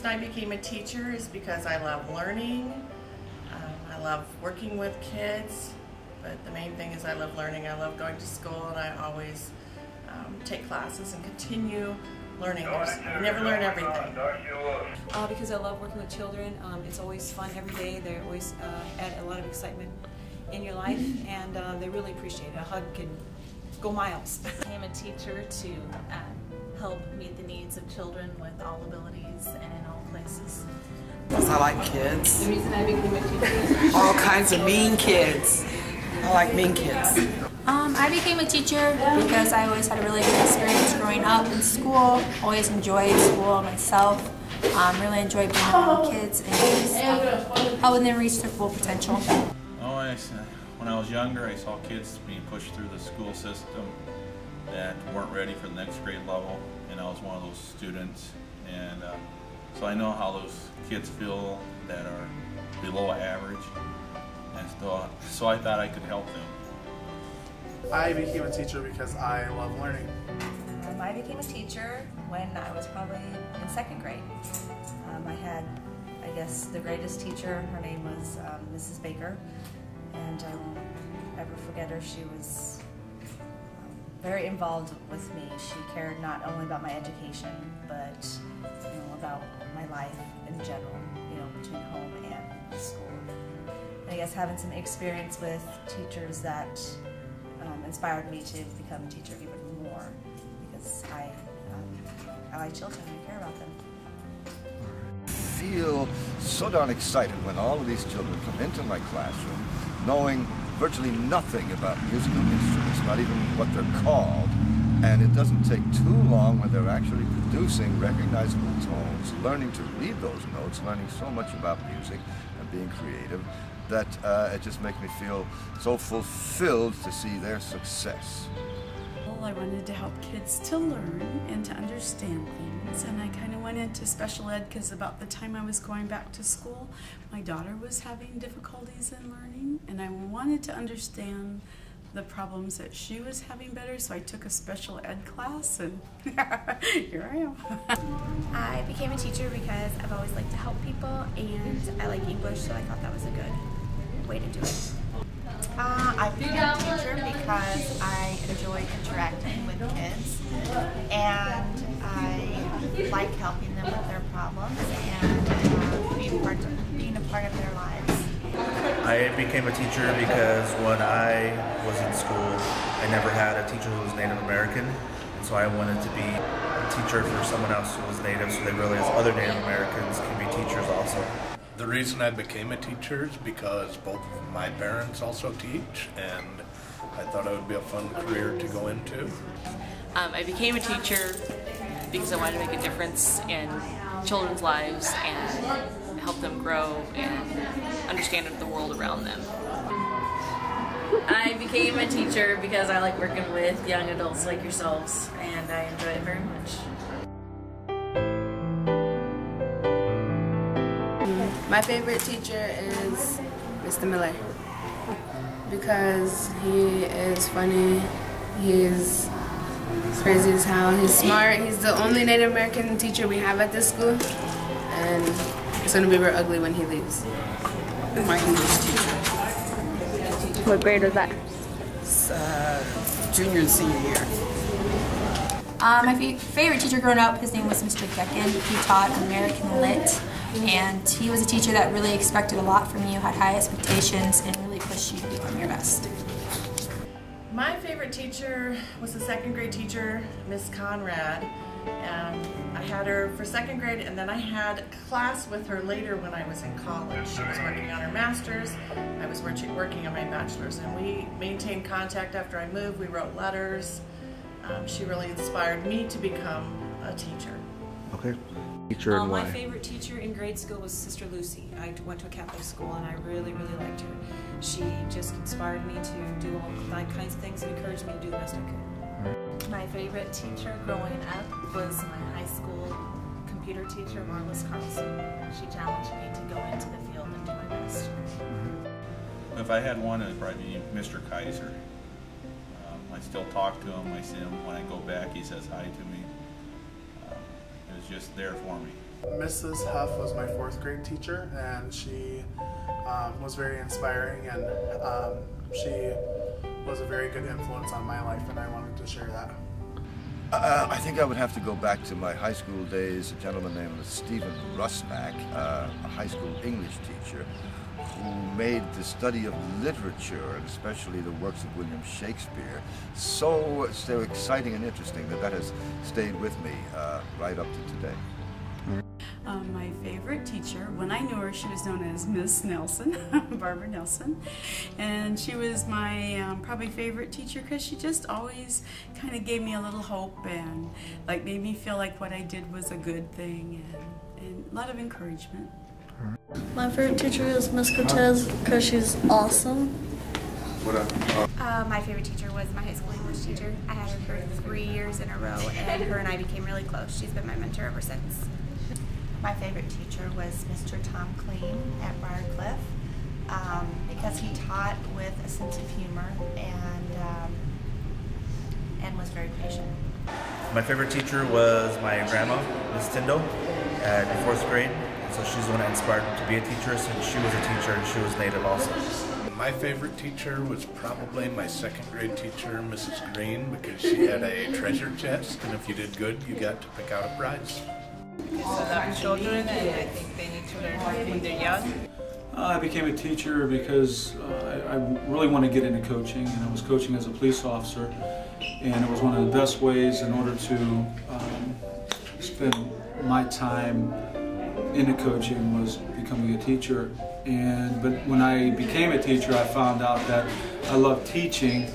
reason I became a teacher is because I love learning. Um, I love working with kids, but the main thing is I love learning. I love going to school and I always um, take classes and continue learning. There's, you never learn everything. Uh, because I love working with children. Um, it's always fun every day. They always uh, add a lot of excitement in your life, and uh, they really appreciate it. A hug can go miles. I am a teacher to um, help meet the needs of children with all abilities and in all places. Because I like kids. The reason I became a teacher All kinds of mean kids. I like mean kids. Um, I became a teacher because I always had a really good experience growing up in school. Always enjoyed school myself. Um, really enjoyed being around kids and just, helping them reach their full potential. Oh, I, s- when I was younger, I saw kids being pushed through the school system that weren't ready for the next grade level, and I was one of those students. And uh, so I know how those kids feel that are below average, and so, so I thought I could help them. I became a teacher because I love learning. Um, I became a teacher when I was probably in second grade. Um, I had, I guess, the greatest teacher. Her name was um, Mrs. Baker, and I'll never forget her. She was um, very involved with me. She cared not only about my education, but you know, about my life in general. You know, between home and school. And I guess having some experience with teachers that um, inspired me to become a teacher even more because I, um, I like children and care about them. I feel so darn excited when all of these children come into my classroom knowing virtually nothing about musical instruments, not even what they're called. And it doesn't take too long when they're actually producing recognizable tones, learning to read those notes, learning so much about music and being creative that uh, it just makes me feel so fulfilled to see their success. I wanted to help kids to learn and to understand things, and I kind of went into special ed because about the time I was going back to school, my daughter was having difficulties in learning, and I wanted to understand the problems that she was having better, so I took a special ed class, and here I am. I became a teacher because I've always liked to help people and I like English, so I thought that was a good way to do it. Uh, I became a teacher because I enjoy interacting with kids and I like helping them with their problems and uh, being, part being a part of their lives. I became a teacher because when I was in school, I never had a teacher who was Native American, and so I wanted to be a teacher for someone else who was Native so they realize other Native Americans can be teachers also. The reason I became a teacher is because both of my parents also teach, and I thought it would be a fun career to go into. Um, I became a teacher because I wanted to make a difference in children's lives and help them grow and understand the world around them. I became a teacher because I like working with young adults like yourselves, and I enjoy it very much. My favorite teacher is Mr. Miller because he is funny, he's crazy as hell, he's smart, he's the only Native American teacher we have at this school, and it's going to be real ugly when he leaves. My English teacher. What grade was that? Uh, junior and senior year. Uh, my favorite teacher growing up, his name was Mr. Gecken. He taught American Lit, and he was a teacher that really expected a lot from you, had high expectations, and really pushed you to become your best. My favorite teacher was a second grade teacher, Miss Conrad. And I had her for second grade, and then I had class with her later when I was in college. She was working on her master's, I was working working on my bachelor's, and we maintained contact after I moved. We wrote letters. Um, she really inspired me to become a teacher. Okay. Teacher Um, and my why? favorite teacher in grade school was Sister Lucy. I went to a Catholic school and I really, really liked her. She just inspired me to do all kinds of things and encouraged me to do the best I could. My favorite teacher growing up was my high school computer teacher, Marlis Carlson. She challenged me to go into the field and do my best. If I had one, it'd probably be Mr. Kaiser. Um, I still talk to him. I see him when I go back. He says hi to me. Was just there for me. Mrs. Huff was my fourth grade teacher, and she um, was very inspiring, and um, she was a very good influence on my life, and I wanted to share that. Uh, I think I would have to go back to my high school days. A gentleman named Stephen Rusnak, uh, a high school English teacher, who made the study of literature, and especially the works of William Shakespeare, so, so exciting and interesting that that has stayed with me uh, right up to today. Um, my favorite teacher, when I knew her, she was known as Miss Nelson, Barbara Nelson, and she was my um, probably favorite teacher because she just always kind of gave me a little hope and like made me feel like what I did was a good thing and, and a lot of encouragement. My favorite teacher is Miss Cortez because she's awesome. What up? Uh, my favorite teacher was my high school English teacher. I had her for three years in a row, and her and I became really close. She's been my mentor ever since. My favorite teacher was Mr. Tom Clean at Briarcliff um, because he taught with a sense of humor and um, and was very patient. My favorite teacher was my grandma, Miss Tyndall, at fourth grade. So she's the one that inspired me to be a teacher since she was a teacher and she was native also. My favorite teacher was probably my second grade teacher, Mrs. Green, because she had a treasure chest, and if you did good, you got to pick out a prize. Because children, and I think they need to learn when they're young. I became a teacher because uh, I, really want to get into coaching, and I was coaching as a police officer, and it was one of the best ways in order to um, spend my time into coaching was becoming a teacher. And but when I became a teacher, I found out that I love teaching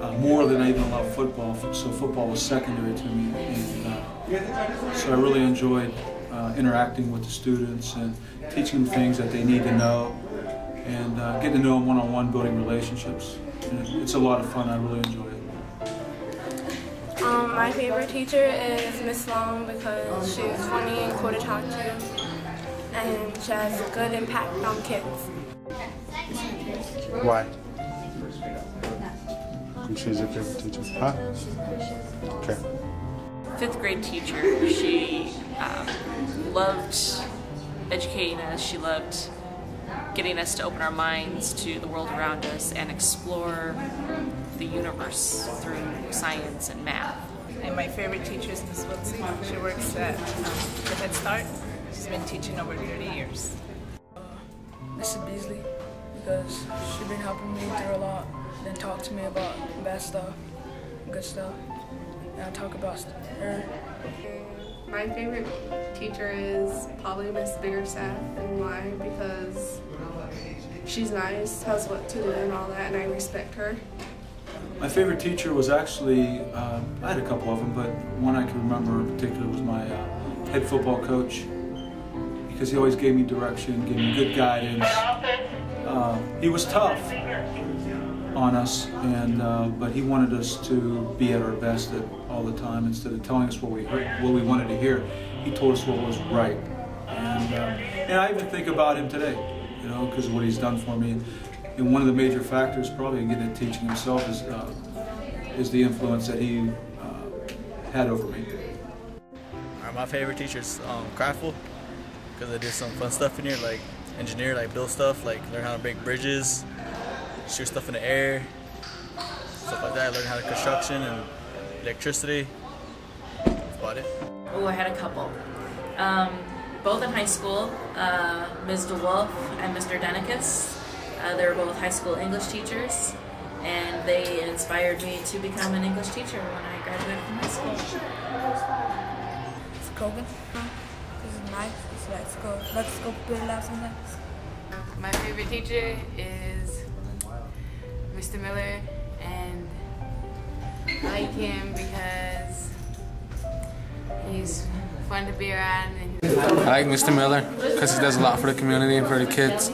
uh, more than I even love football. So football was secondary to me, and so I really enjoyed uh, interacting with the students and teaching them things that they need to know, and uh, getting to know them one-on-one, building relationships. And it's a lot of fun. I really enjoy it. Um, my favorite teacher is Miss Long because she's funny and cool to talk to, and she has a good impact on kids. Why? And she's your favorite teacher. Huh? Okay. Fifth grade teacher. She um, loved educating us. She loved getting us to open our minds to the world around us and explore the universe through science and math. And my favorite teacher is Ms. Wilson. She works at um, the Head Start. She's been teaching over 30 years. Mrs. Beasley because she's been helping me through a lot and talk to me about bad stuff, good stuff, and I talk about her. My favorite teacher is probably Miss Biggerstaff, and why? Because she's nice, tells what to do and all that, and I respect her. My favorite teacher was actually, uh, I had a couple of them, but one I can remember in particular was my uh, head football coach because he always gave me direction, gave me good guidance. Uh, he was tough on us, and uh, but he wanted us to be at our best at all the time. Instead of telling us what we heard, what we wanted to hear, he told us what was right. And uh, and I even think about him today, you know, because of what he's done for me. And one of the major factors, probably in getting into teaching himself, is uh, is the influence that he uh, had over me. My favorite teacher is um, Craftful because I did some fun stuff in here, like engineer, like build stuff, like learn how to make bridges, shoot stuff in the air, stuff like that. I learned how to construction and electricity. That's about it. Oh, I had a couple. Um, both in high school, uh, Ms. DeWolf and Mr. Denicus. Uh, they were both high school English teachers, and they inspired me to become an English teacher when I graduated from high school. It's Kogan. This is nice. It's let's go. Let's go build laps on that. My favorite teacher is Mr. Miller, and I like him because he's fun to be around. I like Mr. Miller because he does a lot for the community and for the kids.